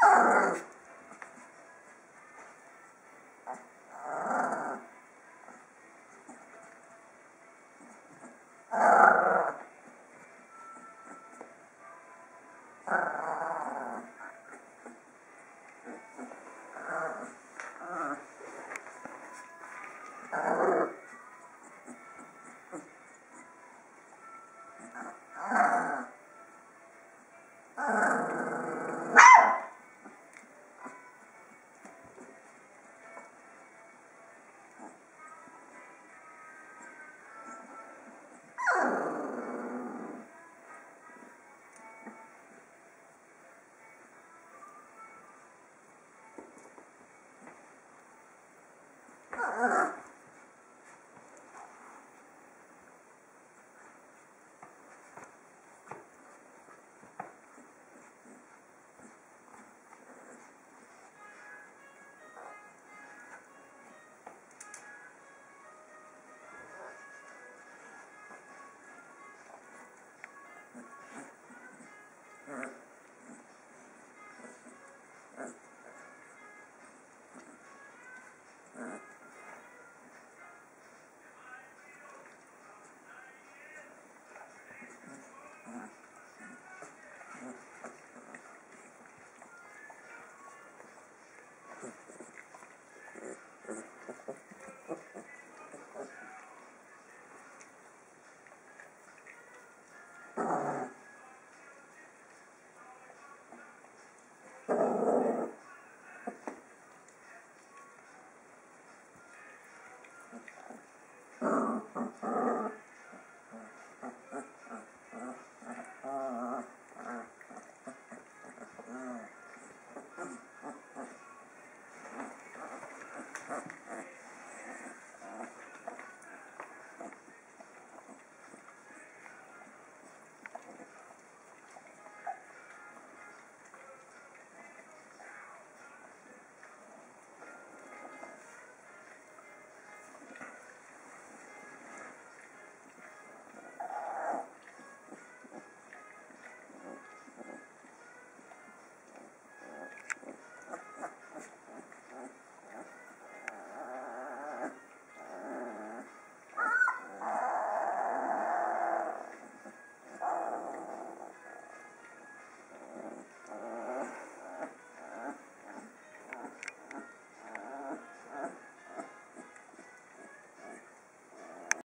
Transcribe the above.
Ah. Uh,